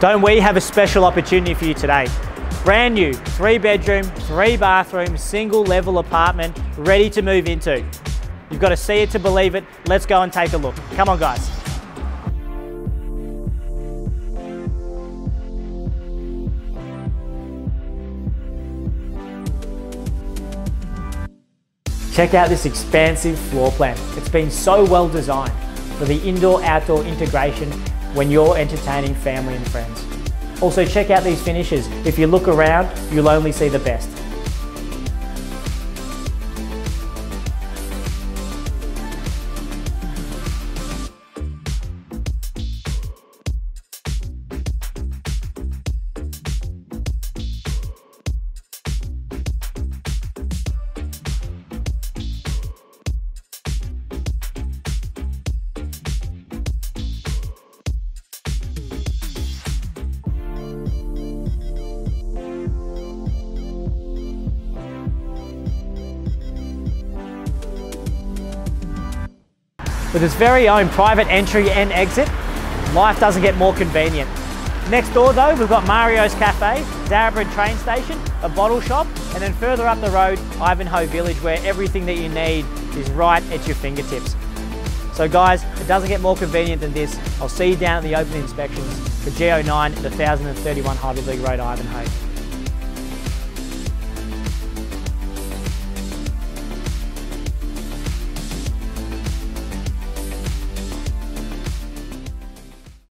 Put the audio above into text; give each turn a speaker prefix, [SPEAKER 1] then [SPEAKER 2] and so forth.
[SPEAKER 1] Don't we have a special opportunity for you today? Brand new, three bedroom, three bathroom, single level apartment, ready to move into. You've got to see it to believe it. Let's go and take a look. Come on guys. Check out this expansive floor plan. It's been so well designed for the indoor-outdoor integration when you're entertaining family and friends. Also check out these finishes. If you look around, you'll only see the best. With its very own private entry and exit, life doesn't get more convenient. Next door though, we've got Mario's Cafe, Darebin train station, a bottle shop, and then further up the road, Ivanhoe Village, where everything that you need is right at your fingertips. So guys, it doesn't get more convenient than this. I'll see you down at the open inspections for G09 at 1031 Heidelberg Road, Ivanhoe.